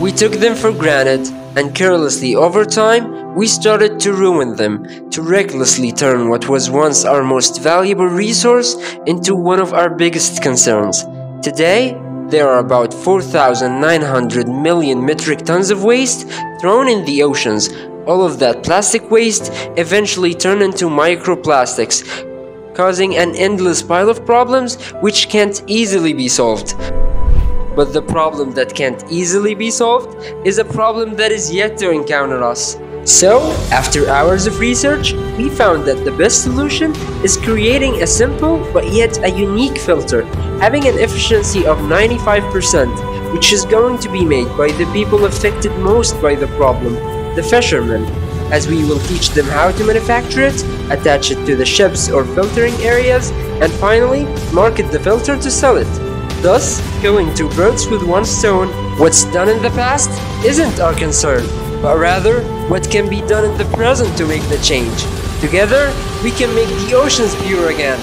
We took them for granted, and carelessly over time, we started to ruin them, to recklessly turn what was once our most valuable resource into one of our biggest concerns. Today, there are about 4,900 million metric tons of waste thrown in the oceans. All of that plastic waste eventually turn into microplastics, causing an endless pile of problems which can't easily be solved. But the problem that can't easily be solved is a problem that is yet to encounter us. So, after hours of research, we found that the best solution is creating a simple but yet a unique filter, having an efficiency of 95%, which is going to be made by the people affected most by the problem, the fishermen, as we will teach them how to manufacture it, attach it to the ships or filtering areas, and finally, market the filter to sell it. Thus, killing two birds with one stone, what's done in the past isn't our concern, but rather what can be done in the present to make the change. Together, we can make the oceans pure again.